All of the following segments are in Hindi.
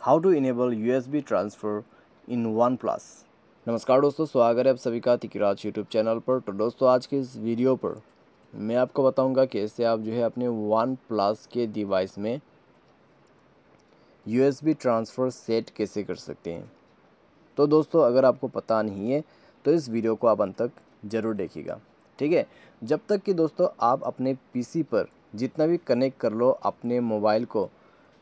How to enable USB transfer in OnePlus नमस्कार दोस्तों, स्वागत है आप सभी का तिकराज यूट्यूब चैनल पर। तो दोस्तों, आज के इस वीडियो पर मैं आपको बताऊँगा कैसे आप जो है अपने वन प्लस के डिवाइस में यूएसबी ट्रांसफ़र सेट कैसे कर सकते हैं। तो दोस्तों, अगर आपको पता नहीं है तो इस वीडियो को आप अंत तक ज़रूर देखिएगा। ठीक है? जब तक कि दोस्तों, आप अपने पीसी पर जितना भी कनेक्ट कर लो अपने मोबाइल को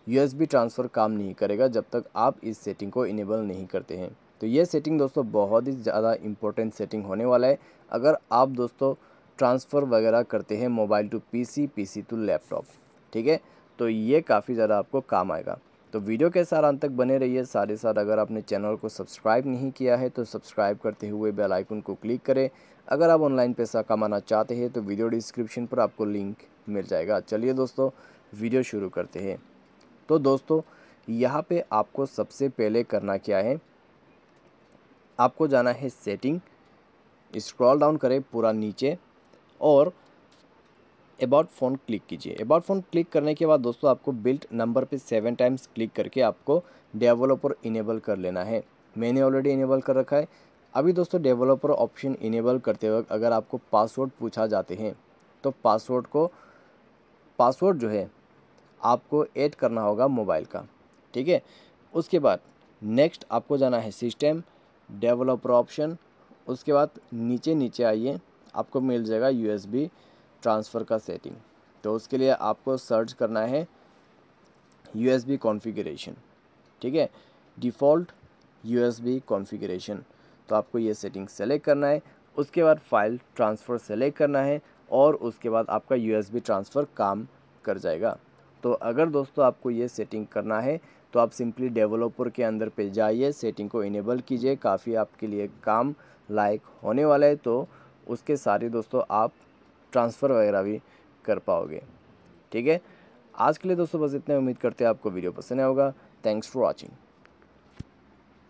यूएसबी ट्रांसफ़र काम नहीं करेगा जब तक आप इस सेटिंग को इनेबल नहीं करते हैं। तो ये सेटिंग दोस्तों बहुत ही ज़्यादा इम्पोर्टेंट सेटिंग होने वाला है। अगर आप दोस्तों ट्रांसफ़र वगैरह करते हैं mobile to PC PC to laptop ठीक है? तो ये काफ़ी ज़्यादा आपको काम आएगा। तो वीडियो के साथ अंत तक बने रहिए। साथ ही साथ अगर आपने चैनल को सब्सक्राइब नहीं किया है तो सब्सक्राइब करते हुए बेल आइकन को क्लिक करें। अगर आप ऑनलाइन पैसा कमाना चाहते हैं तो वीडियो डिस्क्रिप्शन पर आपको लिंक मिल जाएगा। चलिए दोस्तों, वीडियो शुरू करते हैं। तो दोस्तों, यहाँ पे आपको सबसे पहले करना क्या है? आपको जाना है सेटिंग स्क्रॉल डाउन करें पूरा नीचे और अबाउट फ़ोन क्लिक कीजिए। अबाउट फ़ोन क्लिक करने के बाद दोस्तों, आपको बिल्ट नंबर पे सेवन टाइम्स क्लिक करके आपको डेवलपर इनेबल कर लेना है। मैंने ऑलरेडी इनेबल कर रखा है। अभी दोस्तों डेवलपर ऑप्शन इनेबल करते वक्त अगर आपको पासवर्ड पूछा जाते हैं तो पासवर्ड को पासवर्ड जो है आपको ऐड करना होगा मोबाइल का, ठीक है? उसके बाद नेक्स्ट आपको जाना है सिस्टम, डेवलपर ऑप्शन, उसके बाद नीचे नीचे आइए, आपको मिल जाएगा यूएसबी ट्रांसफ़र का सेटिंग। तो उसके लिए आपको सर्च करना है यूएसबी कॉन्फ़िगरेशन, ठीक है? डिफ़ॉल्ट यूएसबी कॉन्फ़िगरेशन तो आपको ये सेटिंग सेलेक्ट करना है, उसके बाद फ़ाइल ट्रांसफ़र सेलेक्ट करना है और उसके बाद आपका यूएसबी ट्रांसफ़र काम कर जाएगा। तो अगर दोस्तों आपको ये सेटिंग करना है तो आप सिंपली डेवलपर के अंदर पे जाइए सेटिंग को इनेबल कीजिए, काफ़ी आपके लिए काम लायक होने वाला है तो उसके सारे दोस्तों आप ट्रांसफ़र वगैरह भी कर पाओगे। ठीक है? आज के लिए दोस्तों बस इतने, उम्मीद करते हैं आपको वीडियो पसंद आएगा थैंक्स फॉर वॉचिंग